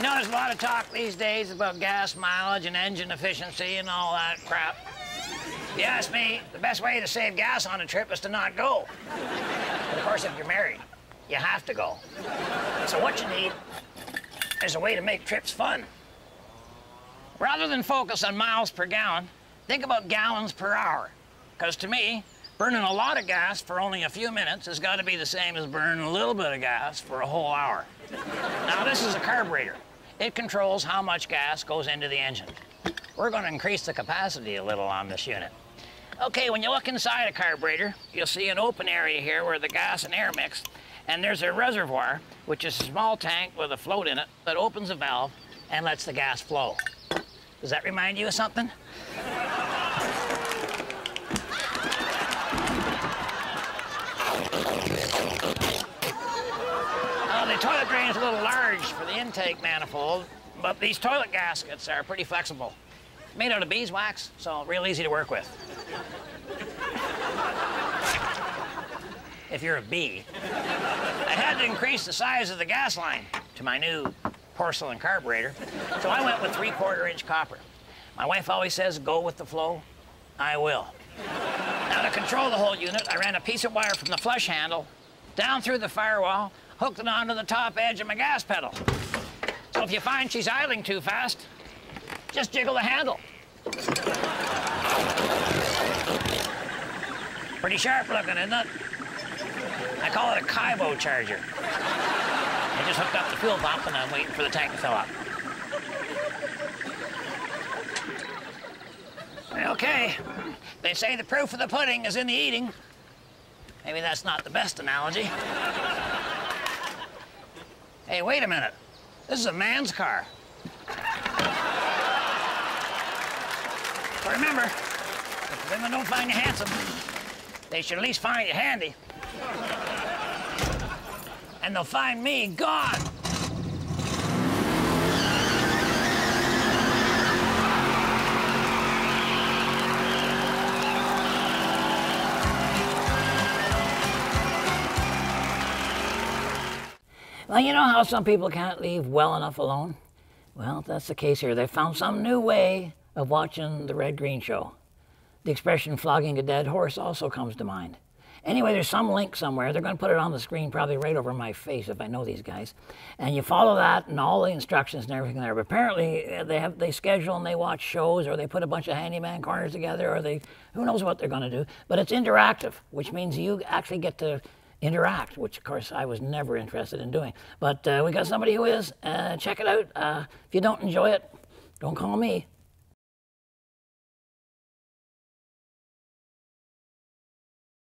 You know, there's a lot of talk these days about gas mileage and engine efficiency and all that crap. If you ask me, the best way to save gas on a trip is to not go. But of course, if you're married, you have to go. So what you need is a way to make trips fun. Rather than focus on miles per gallon, think about gallons per hour. Because to me, burning a lot of gas for only a few minutes has got to be the same as burning a little bit of gas for a whole hour. Now, this is a carburetor. It controls how much gas goes into the engine. We're going to increase the capacity a little on this unit. Okay, when you look inside a carburetor, you'll see an open area here where the gas and air mix, and there's a reservoir, which is a small tank with a float in it that opens a valve and lets the gas flow. Does that remind you of something? Toilet drain is a little large for the intake manifold, but these toilet gaskets are pretty flexible. Made out of beeswax, so real easy to work with. if you're a bee. I had to increase the size of the gas line to my new porcelain carburetor, so I went with three quarter inch copper. My wife always says, go with the flow. I will. Now to control the whole unit, I ran a piece of wire from the flush handle down through the firewall, hooked it onto the top edge of my gas pedal. So if you find she's idling too fast, just jiggle the handle. Pretty sharp looking, isn't it? I call it a Kybo charger. I just hooked up the fuel pump and I'm waiting for the tank to fill up. Okay, they say the proof of the pudding is in the eating. Maybe that's not the best analogy. Wait a minute. This is a man's car. But remember, if women don't find you handsome, they should at least find you handy. And they'll find me gone. Well, you know how some people can't leave well enough alone? Well, that's the case here. They found some new way of watching the Red Green Show. The expression flogging a dead horse also comes to mind. Anyway, there's some link somewhere. They're going to put it on the screen, probably right over my face if I know these guys. And you follow that and all the instructions and everything there. But apparently, uh, they have they schedule and they watch shows, or they put a bunch of handyman corners together, or they who knows what they're going to do. But it's interactive, which means you actually get to interact, which of course I was never interested in doing. But uh, we got somebody who is. Uh, check it out. Uh, if you don't enjoy it, don't call me.